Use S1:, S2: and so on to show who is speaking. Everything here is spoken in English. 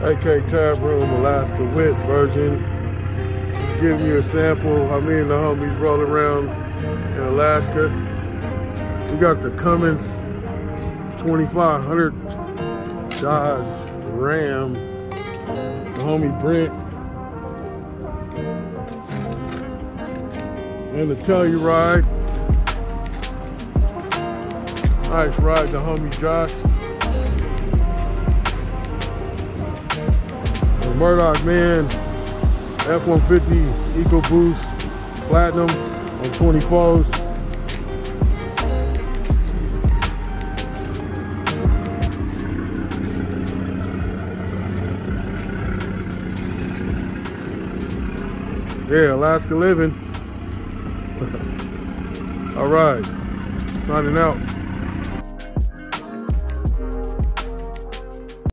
S1: AK Tap Room Alaska Wit version. Just giving you a sample how me and the homies roll around in Alaska. We got the Cummins 2500 Dodge Ram. The homie Brent. And the Telluride. Nice ride, the homie Josh. The Murdock Man F-150 EcoBoost Platinum on 24s. Yeah, Alaska living. All right, signing out.